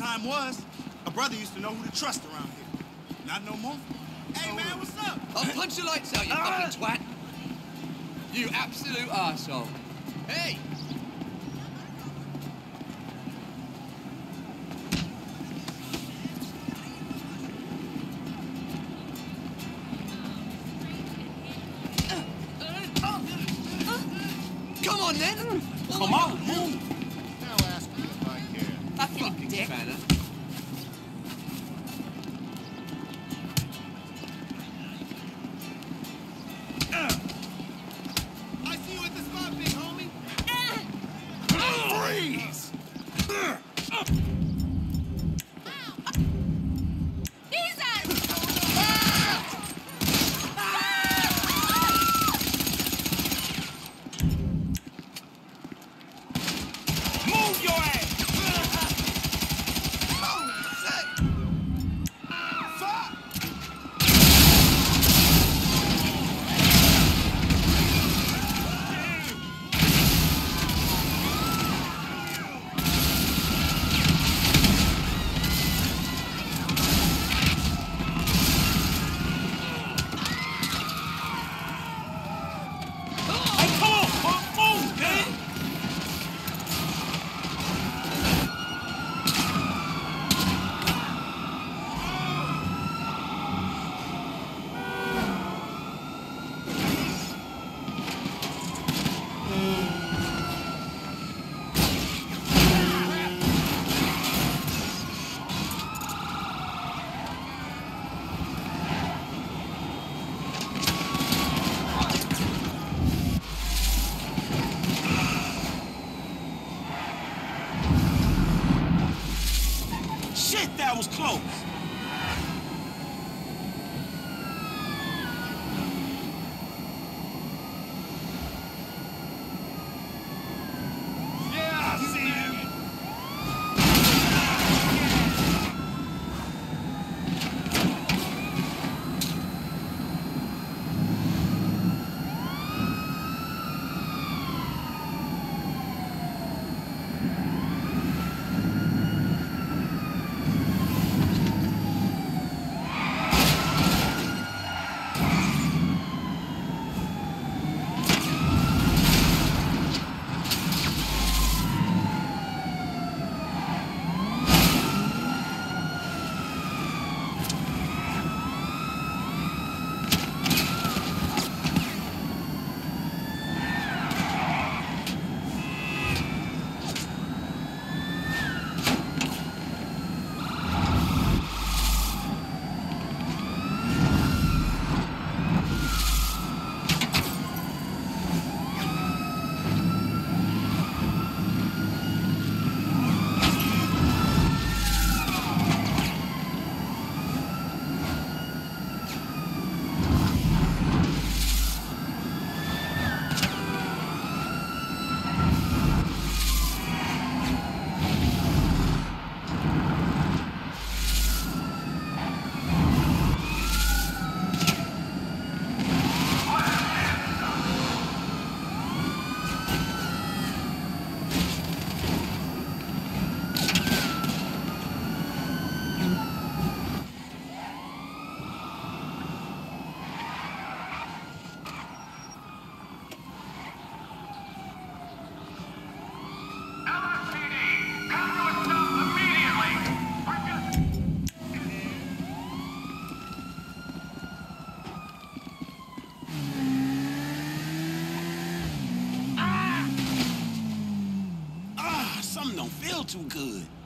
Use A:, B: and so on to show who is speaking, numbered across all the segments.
A: Time was, a brother used to know who to trust around here. Not no more. Hey, man, oh. what's up?
B: I'll punch your lights out, you ah. fucking twat! You absolute asshole. Hey! Come on, then!
A: Come on, move.
C: Fucking,
B: Fucking
C: dick.
B: spanner.
A: I see you at the spot, big homie. Freeze! Move your ass! Hey, come on, punk, move, man! Shit, that was close. Too good.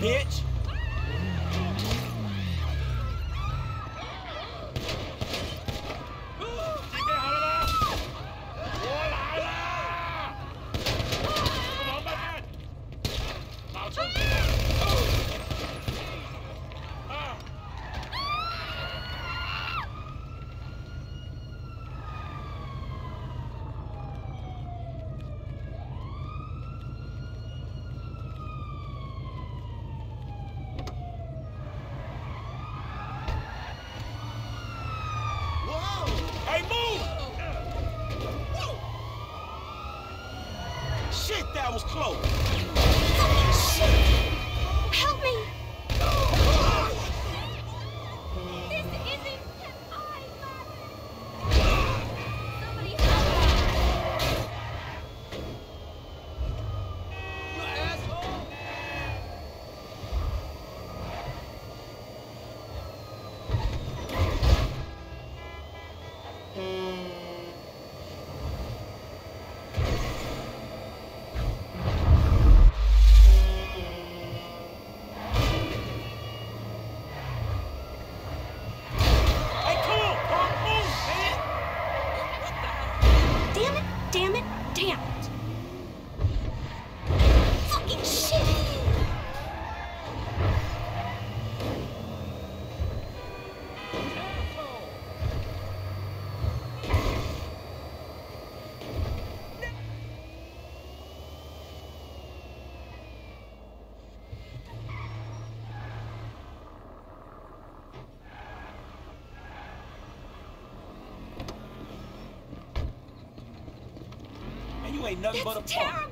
C: Bitch! Ain't nothing but a
D: It's terrible!